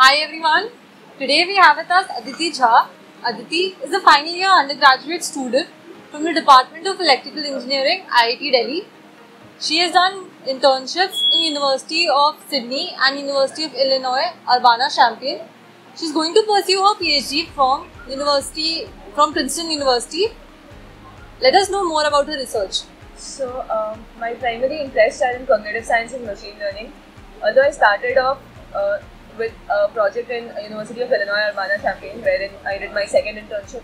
Hi everyone. Today we have with us Aditi Jha. Aditi is a final year undergraduate student from the Department of Electrical Engineering, IIT Delhi. She has done internships in University of Sydney and University of Illinois Urbana-Champaign. She's going to pursue her PhD from University from Princeton University. Let us know more about her research. So, um, my primary interests are in cognitive science and machine learning. Although I started off uh, with a project in University of Illinois Urbana-Champaign, wherein I did my second internship,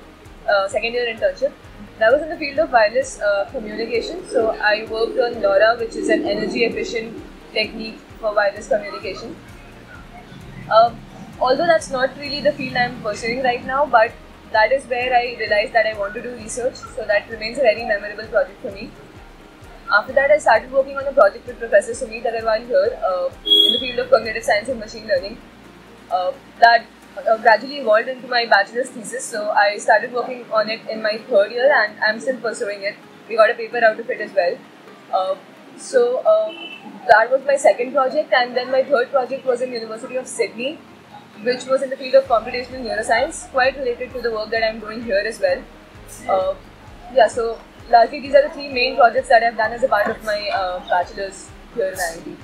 uh, second year internship. That was in the field of wireless uh, communication. So, I worked on LoRa, which is an energy efficient technique for wireless communication. Um, although that's not really the field I'm pursuing right now, but that is where I realized that I want to do research. So, that remains a very memorable project for me. After that, I started working on a project with Professor Sumeet Agarwal here uh, in the field of cognitive science and machine learning. Uh, that uh, gradually evolved into my bachelor's thesis, so I started working on it in my third year and I'm still pursuing it. We got a paper out of it as well. Uh, so uh, that was my second project, and then my third project was in University of Sydney, which was in the field of computational neuroscience, quite related to the work that I'm doing here as well. Uh, yeah, so largely these are the three main projects that I've done as a part of my uh, bachelor's here in IIT.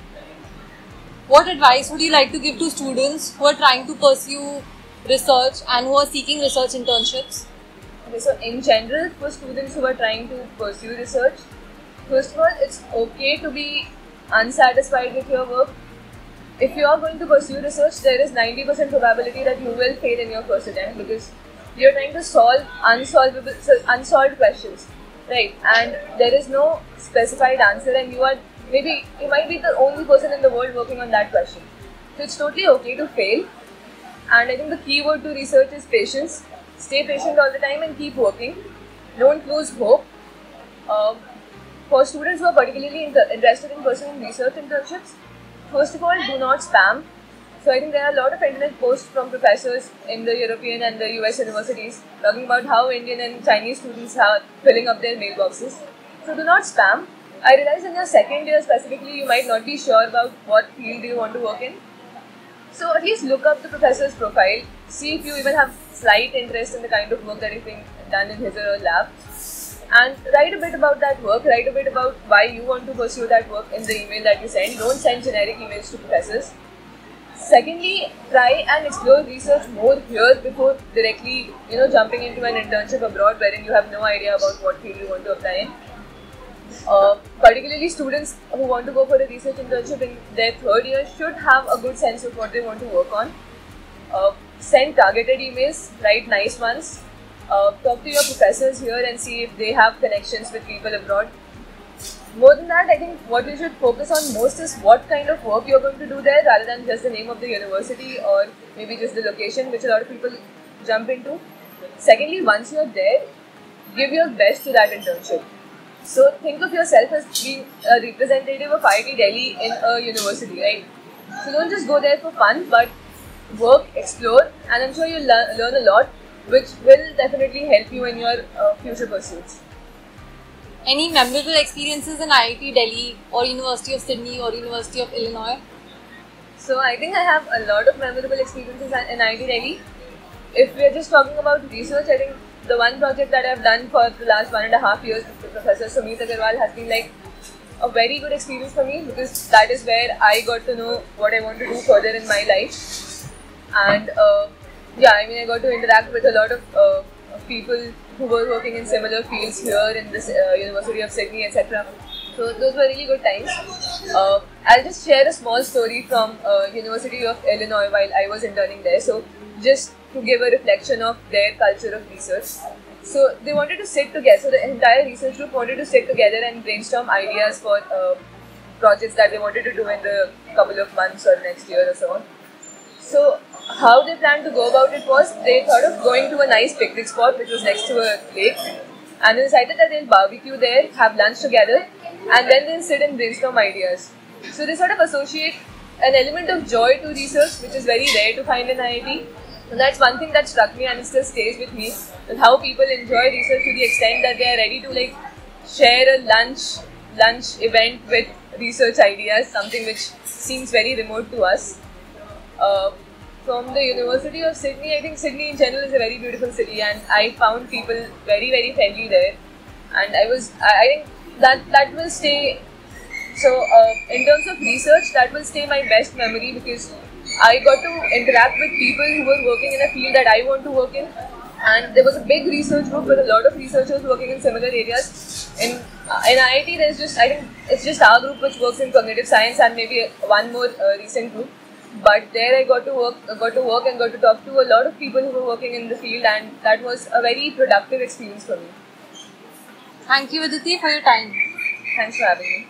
What advice would you like to give to students who are trying to pursue research and who are seeking research internships? Okay, so in general, for students who are trying to pursue research, first of all, it's okay to be unsatisfied with your work. If you are going to pursue research, there is 90% probability that you will fail in your first attempt because you're trying to solve unsolvable, unsolved questions right? And there is no specified answer, and you are maybe you might be the only person in the world working on that question. So it's totally okay to fail. And I think the key word to research is patience. Stay patient all the time and keep working. Don't lose hope. Uh, for students who are particularly interested in pursuing research internships, first of all, do not spam so I think there are a lot of internet posts from professors in the European and the US universities talking about how Indian and Chinese students are filling up their mailboxes. So do not spam. I realize in your second year specifically, you might not be sure about what field you want to work in. So at least look up the professor's profile, see if you even have slight interest in the kind of work that is being done in his or her lab, and write a bit about that work, write a bit about why you want to pursue that work in the email that you send. Don't send generic emails to professors. Secondly, try and explore research more here before directly, you know, jumping into an internship abroad wherein you have no idea about what field you want to apply in. Uh, particularly students who want to go for a research internship in their third year should have a good sense of what they want to work on. Uh, send targeted emails, write nice ones. Uh, talk to your professors here and see if they have connections with people abroad more than that, I think what you should focus on most is what kind of work you're going to do there rather than just the name of the university or maybe just the location, which a lot of people jump into. Secondly, once you're there, give your best to that internship. So think of yourself as being a representative of IIT Delhi in a university, right? So don't just go there for fun, but work, explore, and I'm sure you'll learn a lot, which will definitely help you in your uh, future pursuits any memorable experiences in IIT Delhi or University of Sydney or University of Illinois? So I think I have a lot of memorable experiences in IIT Delhi. If we are just talking about research, I think the one project that I've done for the last one and a half years with Professor Sumeet Agarwal has been like a very good experience for me because that is where I got to know what I want to do further in my life. And uh, yeah, I mean, I got to interact with a lot of uh, people who were working in similar fields here in this uh, University of Sydney, etc. So those were really good times. Uh, I'll just share a small story from uh, University of Illinois while I was interning there. So just to give a reflection of their culture of research. So they wanted to sit together. So the entire research group wanted to sit together and brainstorm ideas for uh, projects that they wanted to do in the couple of months or next year or so on. So how they planned to go about it was they thought of going to a nice picnic spot which was next to a lake and they decided that they'll barbecue there, have lunch together, and then they'll sit and brainstorm ideas. So they sort of associate an element of joy to research, which is very rare to find in IIT. And that's one thing that struck me and it still stays with me, is how people enjoy research to the extent that they are ready to like share a lunch lunch event with research ideas, something which seems very remote to us. Uh, from the University of Sydney. I think Sydney in general is a very beautiful city, and I found people very very friendly there. And I was I, think that that will stay. So uh, in terms of research, that will stay my best memory because I got to interact with people who were working in a field that I want to work in, and there was a big research group with a lot of researchers working in similar areas. In in IIT, there's just I think it's just our group which works in cognitive science and maybe one more uh, recent group. But there I got to work, got to work and got to talk to a lot of people who were working in the field, and that was a very productive experience for me. Thank you, Aditi, for your time. Thanks for having me.